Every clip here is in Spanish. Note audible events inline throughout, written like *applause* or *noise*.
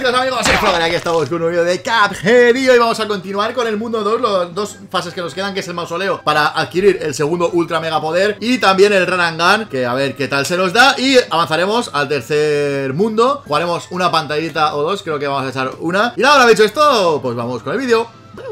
Buenas amigos, soy Flogan, aquí estamos con un vídeo de Cuphead y vamos a continuar con el mundo 2, los dos fases que nos quedan, que es el mausoleo para adquirir el segundo ultra mega poder y también el Run and que a ver qué tal se nos da. Y avanzaremos al tercer mundo, jugaremos una pantallita o dos, creo que vamos a echar una. Y nada, ahora dicho esto, pues vamos con el vídeo.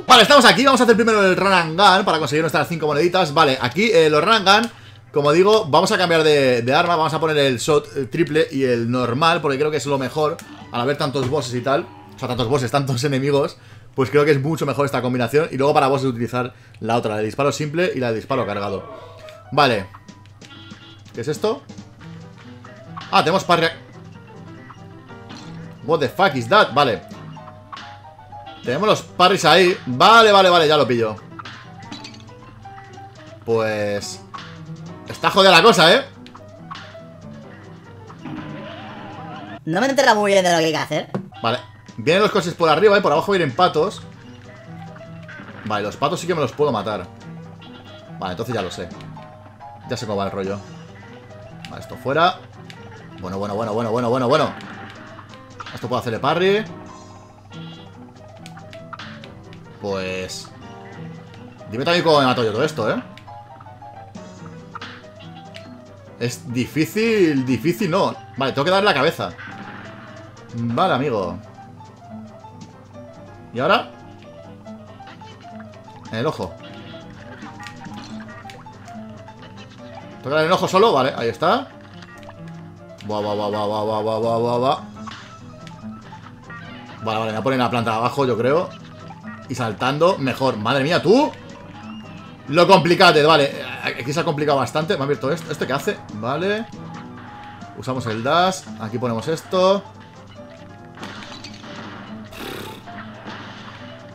Vale, estamos aquí, vamos a hacer primero el Run and Gun para conseguir nuestras 5 moneditas, vale, aquí eh, los Run and como digo, vamos a cambiar de, arma Vamos a poner el shot triple y el normal Porque creo que es lo mejor Al haber tantos bosses y tal O sea, tantos bosses, tantos *laughs* enemigos Pues creo que es mucho mejor esta combinación Y luego para bosses utilizar la otra La de disparo simple y la de disparo cargado. Vale. ¿Qué es esto? Ah, tenemos parry. What the fuck is that? Vale. Tenemos los parries ahí. Vale, vale, vale, ya lo pillo. Pues... Está jodida la cosa, ¿eh? No me entera muy bien de lo que hay que hacer. Vale. Vienen los coches por arriba y por abajo vienen patos. Vale, los patos sí que me los puedo matar. Vale, entonces ya lo sé. Ya sé cómo va el rollo. Vale, esto fuera. Bueno, bueno, bueno, bueno, bueno, bueno, bueno. Esto puedo hacerle parry. Pues... Dime también cómo me mato yo todo esto, ¿eh? Es difícil, difícil no. Vale, tengo que darle la cabeza. Vale, amigo. ¿Y ahora? En el ojo. ¿Tengo que darle el ojo solo? Vale, ahí está. Buah, buah, buah, buah, buah, buah, buah, buah, buah. Vale, vale, me voy a poner la planta abajo, yo creo. Y saltando, mejor. Madre mía, ¿tú? Lo complicate, vale. Aquí se ha complicado bastante. Me ha abierto esto. ¿Esto qué hace? Vale. Usamos el dash. Aquí ponemos esto.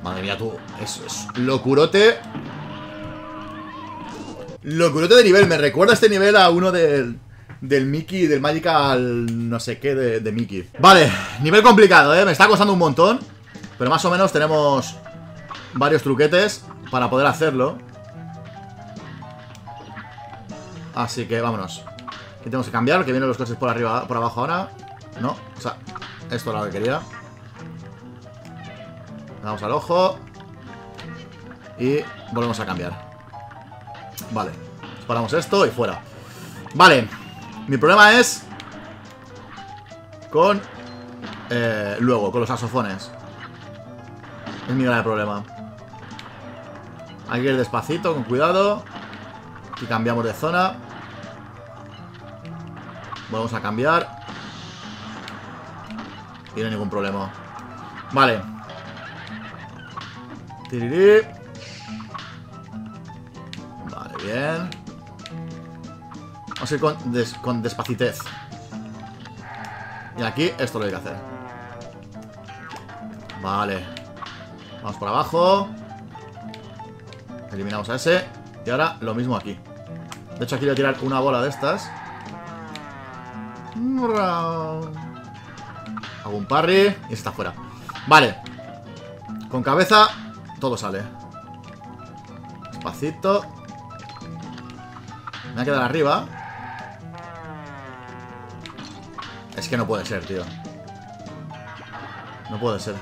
Madre mía, tú. Es, es locurote. Locurote de nivel. Me recuerda este nivel a uno del del Mickey, del Magical no sé qué de, de, Mickey. Vale, nivel complicado, ¿eh? Me está costando un montón. Pero más o menos tenemos varios truquetes para poder hacerlo Así que vámonos. Aquí tenemos que cambiar, que vienen los coches por arriba, por abajo ahora. No, o sea, esto era lo que quería. Vamos al ojo. Y volvemos a cambiar. Vale Paramos esto y fuera. Vale Mi problema es Con eh, Luego, con los asofones Es mi gran problema. Hay que ir despacito, con cuidado Y cambiamos de zona Vamos a cambiar. Y no hay ningún problema. Vale. Tirirí. Vale, bien. Vamos a ir con, des, con despacitez. Y aquí esto lo hay que hacer. Vale. Vamos por abajo. Eliminamos a ese. Y ahora lo mismo aquí. De hecho aquí voy a tirar una bola de estas Hago un parry y está fuera. Vale. Con cabeza todo sale. Despacito. Me voy a quedar arriba. Es que no puede ser, tío. No puede ser.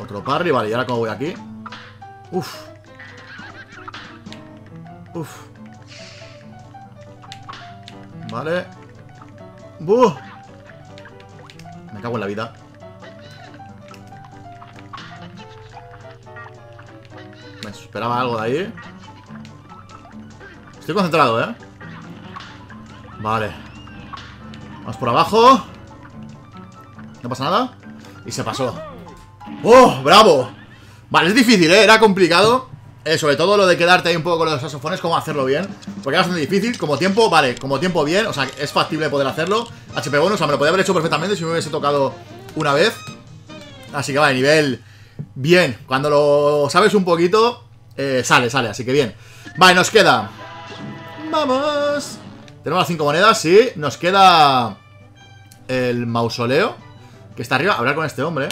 Otro parry, vale. ¿Y ahora cómo voy aquí? Uf. Uf. Vale. ¡Buh! Me cago en la vida. Me esperaba algo de ahí. Estoy concentrado, ¿eh? Vale. Vamos por abajo. No pasa nada. Y se pasó. ¡Oh! ¡Bravo! Vale, es difícil, ¿eh? Era complicado. Eh, sobre todo lo de quedarte ahí un poco con los saxofones, cómo hacerlo bien. Porque es bastante difícil. Como tiempo, vale, como tiempo bien. O sea, es factible poder hacerlo. HP bonus, o sea, me lo podría haber hecho perfectamente si me hubiese tocado una vez. Así que vale, nivel bien. Cuando lo sabes un poquito, eh, sale, sale. Así que bien. Vale, nos queda. Vamos. Tenemos las cinco monedas, sí. Nos queda el mausoleo. Que está arriba. Hablar con este hombre.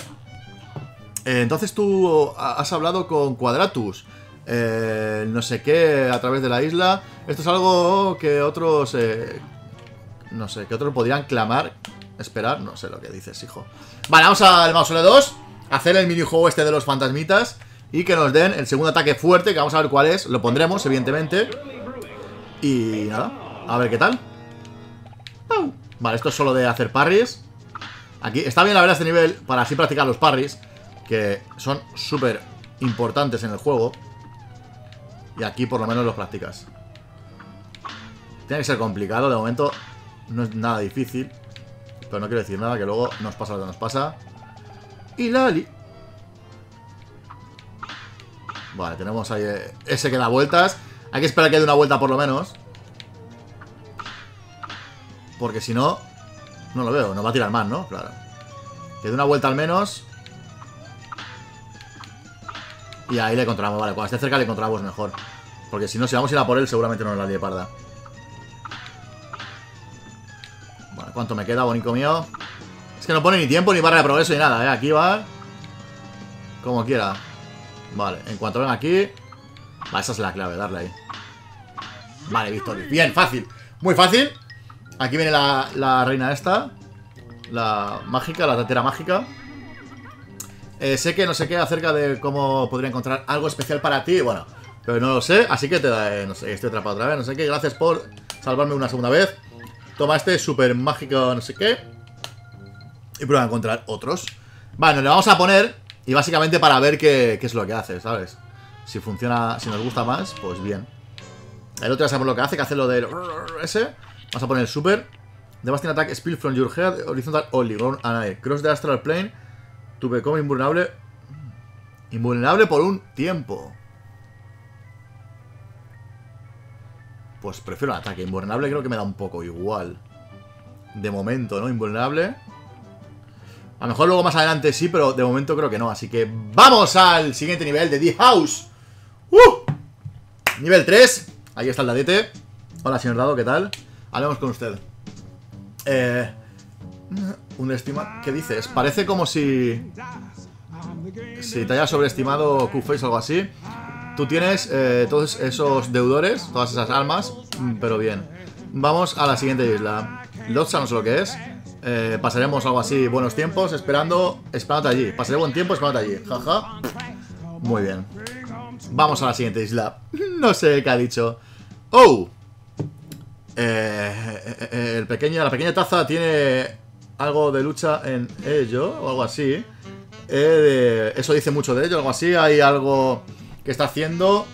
Eh, entonces tú has hablado con Quadratus eh, no sé qué a través de la isla. Esto es algo que otros, eh, no sé, que otros podrían clamar Esperar, no sé lo que dices, hijo. Vale, vamos al mausoleo 2. Hacer el minijuego este de los fantasmitas. Y que nos den el segundo ataque fuerte, que vamos a ver cuál es. Lo pondremos, evidentemente. Y nada, a ver qué tal. Vale, esto es solo de hacer parries. Aquí está bien la verdad este nivel para así practicar los parries. Que son súper importantes en el juego. Y aquí por lo menos los practicas. Tiene que ser complicado, de momento no es nada difícil. Pero no quiero decir nada, que luego nos pasa lo que nos pasa. Y Lali. Vale, tenemos ahí eh, ese que da vueltas. Hay que esperar que dé una vuelta por lo menos. Porque si no, no lo veo. Nos va a tirar más, ¿no? Claro. Que dé una vuelta al menos. Y ahí le encontramos. Vale, cuando esté cerca le encontramos mejor. Porque si no, si vamos a ir a por él, seguramente no nos la lie parda. Vale, ¿cuánto me queda, bonito mío? Es que no pone ni tiempo, ni barra de progreso, ni nada, ¿eh? Aquí va. Como quiera. Vale, en cuanto venga aquí... Vale, esa es la clave, darle ahí. Vale, victoria. Bien, fácil. Muy fácil. Aquí viene la, la reina esta. La mágica, la tatera mágica. Eh, sé que no sé qué acerca de cómo podría encontrar algo especial para ti. Bueno, pero no lo sé. Así que te da, eh, no sé, estoy atrapado otra vez. No sé qué. Gracias por salvarme una segunda vez. Toma este súper mágico, no sé qué. Y prueba a encontrar otros. Bueno, le vamos a poner. Y básicamente para ver qué, es lo que hace, ¿sabes? Si funciona, si nos gusta más, pues bien. El otro ya sabemos lo que hace, que hace lo del ese. Vamos a poner el super. Devastating attack, spill from your head, horizontal only, Cross the astral plane, to become invulnerable. Invulnerable por un tiempo. Pues prefiero el ataque. Invulnerable creo que me da un poco igual. De momento, ¿no? Invulnerable. A lo mejor luego más adelante sí, pero de momento creo que no. Así que vamos al siguiente nivel de The House. ¡Uh! Nivel 3. Ahí está el dadete. Hola, señor Dado, ¿qué tal? Hablemos con usted. Eh, ¿Qué dices? Parece como si... Si te haya sobreestimado Q-Face o algo así. Tú tienes eh, todos esos deudores, todas esas almas, mm, pero bien. Vamos a la siguiente isla. Lotsa no sé lo que es. Eh, pasaremos algo así, buenos tiempos, esperando, esperándote allí. Pasaré buen tiempo esperándote allí. Jaja. Muy bien. Vamos a la siguiente isla. *laughs* No sé qué ha dicho. ¡Oh! Eh, el pequeño, la pequeña taza tiene algo de lucha en ello, o algo así. Eh, eso dice mucho de ello, algo así. Hay algo que está haciendo...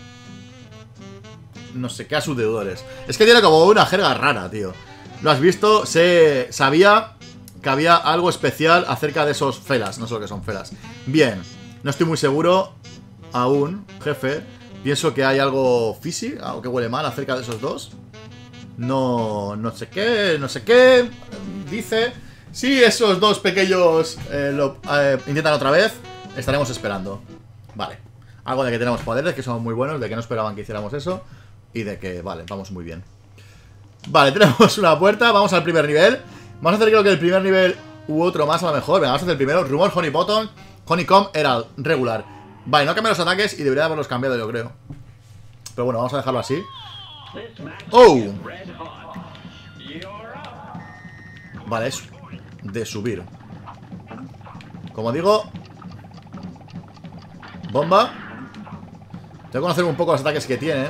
No sé qué a sus deudores. Es que tiene como una jerga rara, tío. ¿Lo has visto? Se sabía que había algo especial acerca de esos felas. No sé lo que son felas. Bien. No estoy muy seguro aún, jefe. Pienso que hay algo físico, algo que huele mal acerca de esos dos. No, no sé qué, no sé qué. Dice, si esos dos pequeños eh, lo eh, intentan otra vez, estaremos esperando. Vale. Algo de que tenemos poderes, que son muy buenos, de que no esperaban que hiciéramos eso. Y de que, vale, vamos muy bien. Vale, *laughs* tenemos una puerta, vamos al primer nivel. Vamos a hacer creo que el primer nivel u otro más a lo mejor. Venga, vamos a hacer el primero. Rumor Honey Button. Honeycomb era regular. Vale, no cambiado los ataques y debería haberlos cambiado, yo creo. Pero bueno, vamos a dejarlo así. ¡Oh! Vale, es de subir. Como digo... Bomba. Tengo que conocer un poco los ataques que tienen.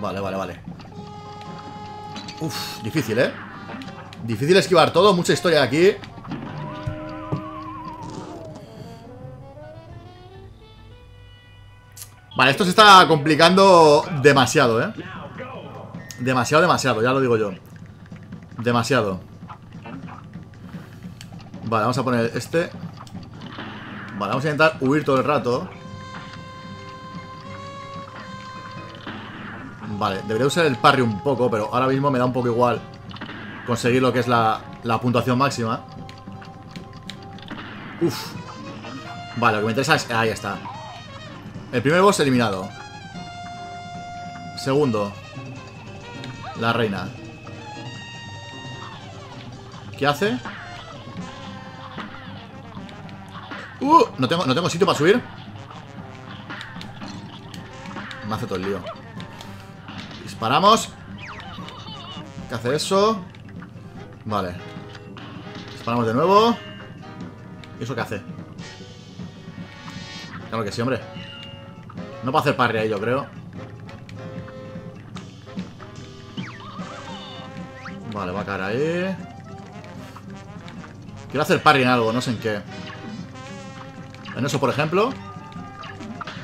Vale, vale, vale. Uf, difícil, ¿eh? Difícil esquivar todo, mucha historia aquí. Vale, esto se está complicando demasiado, ¿eh? Demasiado, demasiado, ya lo digo yo Demasiado Vale, vamos a poner este Vale, vamos a intentar huir todo el rato Vale, debería usar el parry un poco Pero ahora mismo me da un poco igual Conseguir lo que es la, la puntuación máxima Uf Vale, lo que me interesa es... Ahí está el primer boss eliminado. Segundo. La reina. ¿Qué hace? ¡Uh! No tengo, no tengo sitio para subir. Me hace todo el lío. Disparamos. ¿Qué hace eso? Vale. Disparamos de nuevo. ¿Y eso qué hace? Claro que sí, hombre. No puedo hacer parry ahí, yo creo. Vale, va a caer ahí. Quiero hacer parry en algo, no sé en qué. En eso, por ejemplo.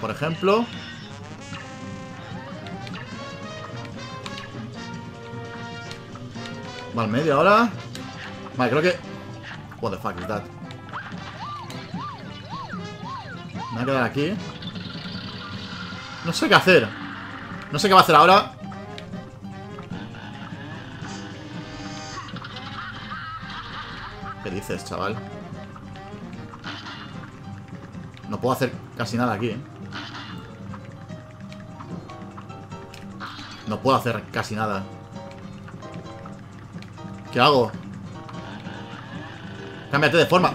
Por ejemplo. Va al medio ahora. Vale, creo que... What the fuck is that? Me voy a quedar aquí. No sé qué hacer. No sé qué va a hacer ahora. ¿Qué dices, chaval? No puedo hacer casi nada aquí, ¿eh? No puedo hacer casi nada. ¿Qué hago? Cámbiate de forma.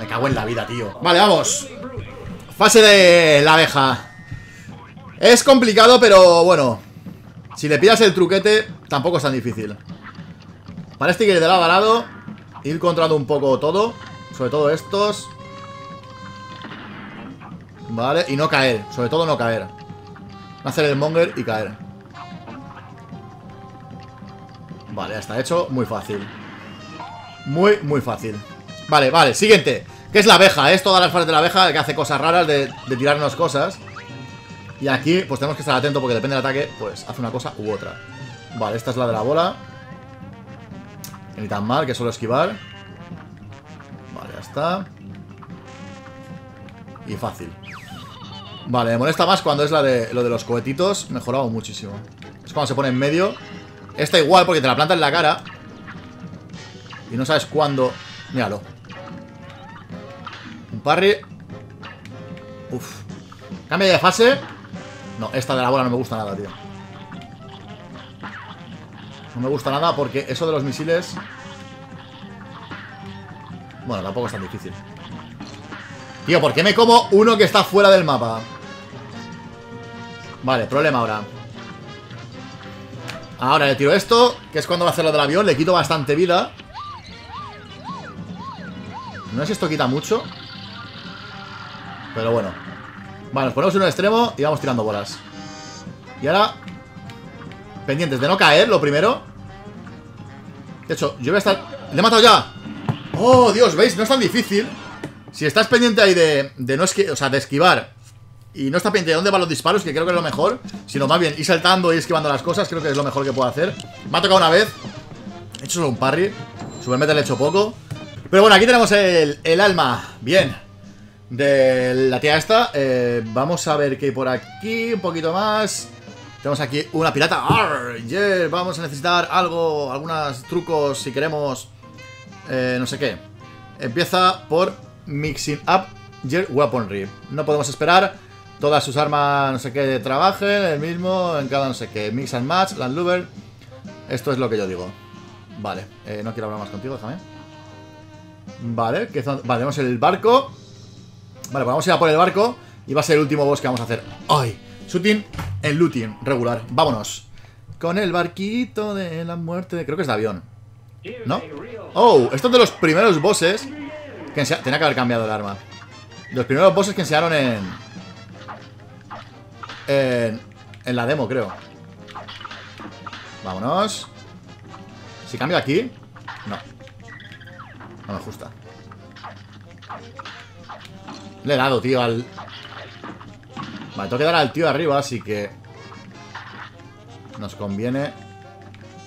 Me cago en la vida, tío. Vale, vamos. Fase de la abeja. Es complicado, pero bueno. Si le pillas el truquete, tampoco es tan difícil. Para este que ir de lado a lado. Ir controlando un poco todo. Sobre todo estos. Vale, y no caer. Sobre todo no caer. Hacer el monger y caer. Vale, ya está hecho. Muy fácil. Muy, muy fácil. Vale, vale, siguiente. Que es la abeja, es todas las fases de la abeja que hace cosas raras de, de tirarnos cosas. Y aquí, pues tenemos que estar atentos porque depende del ataque, pues hace una cosa u otra. Vale, esta es la de la bola. Ni tan mal, que solo esquivar. Vale, ya está. Y fácil. Vale, me molesta más cuando es la de lo de los cohetitos. Mejorado muchísimo. Es cuando se pone en medio. Esta igual porque te la planta en la cara. Y no sabes cuándo. Míralo. Un parry. Uf. Cambia de fase. No, esta de la bola no me gusta nada, tío. No me gusta nada porque eso de los misiles... Bueno, tampoco es tan difícil. Tío, ¿por qué me como uno que está fuera del mapa? Vale, problema ahora. Ahora le tiro esto, que es cuando va a hacer lo del avión. Le quito bastante vida. No sé si esto quita mucho. Pero bueno. Vale, nos ponemos en un extremo y vamos tirando bolas. Y ahora... Pendientes de no caer, lo primero. De hecho, yo voy a estar... ¡Le he matado ya! ¡Oh, Dios! ¿Veis? No es tan difícil. Si estás pendiente ahí de, de no esquivar, o sea, de esquivar y no está pendiente de dónde van los disparos, que creo que es lo mejor, sino más bien ir saltando y esquivando las cosas, creo que es lo mejor que puedo hacer. Me ha tocado una vez, he hecho solo un parry, Supermeta le he hecho poco. Pero bueno, aquí tenemos el, el alma, bien, de la tía esta. Eh, vamos a ver qué hay por aquí, un poquito más. Tenemos aquí una pirata. Arr, yeah, vamos a necesitar algo, algunos trucos si queremos, eh, no sé qué. Empieza por Mixing Up Your Weaponry. No podemos esperar. Todas sus armas, no sé qué, trabajen el mismo en cada no sé qué. Mix and Match, Landluber. Esto es lo que yo digo. Vale, eh, no quiero hablar más contigo, déjame. Vale, que vale, tenemos el barco. Vale, pues vamos a ir a por el barco. Y va a ser el último boss que vamos a hacer. ¡Ay! Shooting en looting, regular. Vámonos. Con el barquito de la muerte. Creo que es de avión. ¿No? Oh, esto es de los primeros bosses. Que tenía que haber cambiado el arma. Los primeros bosses que enseñaron en... En, en la demo, creo. Vámonos. Si cambio aquí... No. No me gusta. Le he dado, tío, al... Vale, tengo que dar al tío de arriba, así que... Nos conviene...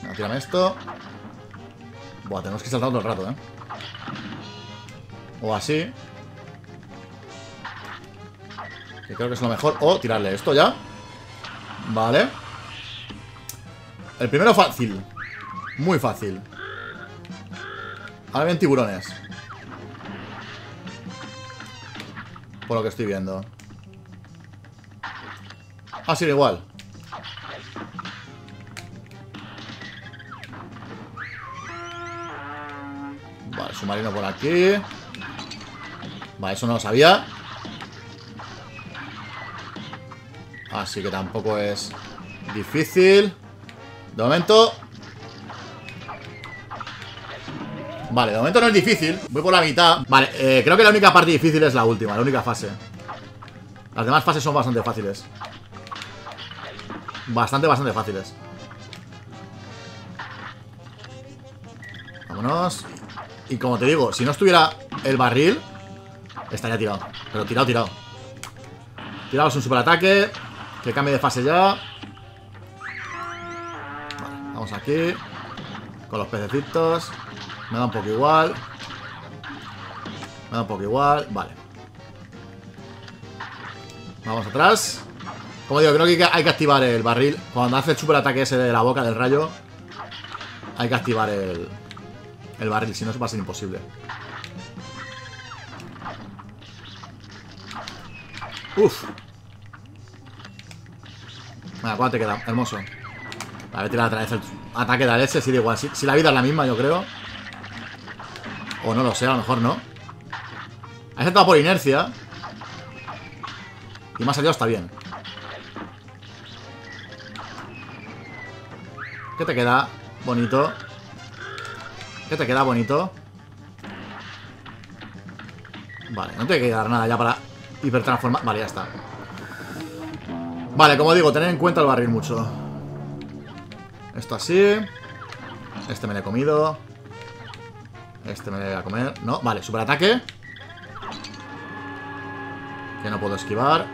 No, tírame esto. Buah, tenemos que saltar todo el rato, ¿eh? O así. Que creo que es lo mejor. O tirarle esto ya. Vale. El primero fácil. Muy fácil. Ahora bien tiburones. Por lo que estoy viendo. Ah, sí, igual. Vale, submarino por aquí. Vale, eso no lo sabía. Así que tampoco es difícil. De momento... Vale, de momento no es difícil. Voy por la mitad. Vale, eh, creo que la única parte difícil es la última, la única fase. Las demás fases son bastante fáciles. Bastante, bastante fáciles. Vámonos. Y como te digo, si no estuviera el barril, estaría tirado. Pero tirado, tirado. Tirados un superataque. Que cambie de fase ya. Vale, vamos aquí. Con los pececitos. Me da un poco igual. Me da un poco igual. Vale. Vamos atrás. Como digo, creo que hay que activar el barril. Cuando hace el superataque ese de la boca del rayo, hay que activar el, barril, si no se va a ser imposible. Uf. Venga, ¿cuánto te queda? Hermoso. A ver, tira otra vez el ataque de leche, si da igual. Si, si, la vida es la misma, yo creo. O no lo sé, a lo mejor no. Ha aceptado por inercia. Y ha salido está bien. ¿Qué te queda? Bonito. ¿Qué te queda bonito? Vale, no te que quedar nada ya para hipertransformar. Vale, ya está. Vale, como digo, tener en cuenta el barril mucho. Esto así. Este me lo he comido. Este me lo voy a comer. No, vale, superataque. Que no puedo esquivar.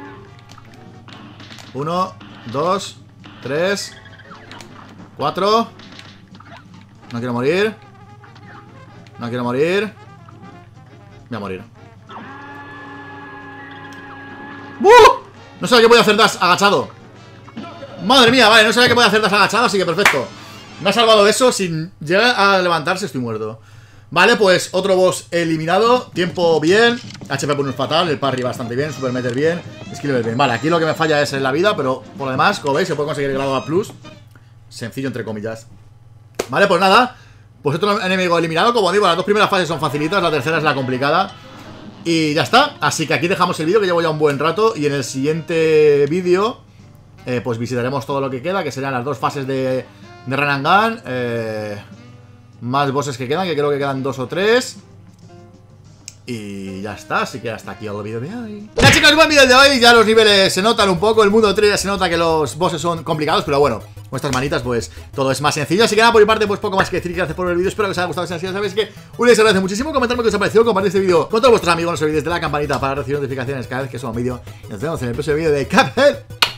Uno, dos, tres, No quiero morir. No quiero morir. Voy a morir. ¡Uh! No sabía que podía hacer dash agachado. Madre mía, vale, no sabía que podía hacer dash agachado, así que perfecto. Me ha salvado eso. Sin llegar a levantarse, estoy muerto. Vale, pues otro boss eliminado. Tiempo bien. HP un fatal. El parry bastante bien. Super meter bien. Skill bien. Vale, aquí lo que me falla es en la vida, pero por lo demás, como veis, se puede conseguir el grado A. Sencillo, entre comillas. Vale, pues nada. Pues otro enemigo eliminado. Como digo, las dos primeras fases son facilitas. La tercera es la complicada. Y ya está. Así que aquí dejamos el vídeo, que llevo ya un buen rato. Y en el siguiente vídeo, eh, pues visitaremos todo lo que queda, que serían las dos fases de, de Renangan. Eh, más bosses que quedan, que creo que quedan dos o tres. Y ya está, así que hasta aquí el vídeo de hoy. Ya chicos, buen vídeo de hoy, ya los niveles se notan un poco El mundo 3 se nota que los bosses son complicados Pero bueno, vuestras manitas pues todo es más sencillo. Así que nada, por mi parte pues poco más que decir Gracias por ver el vídeo, espero que os haya gustado Si así, sabéis que un les agradece muchísimo Comentadme qué os ha parecido, compartid este vídeo con todos vuestros amigos No os de la campanita para recibir notificaciones cada vez que suba un vídeo Y nos vemos en el próximo vídeo de Cuphead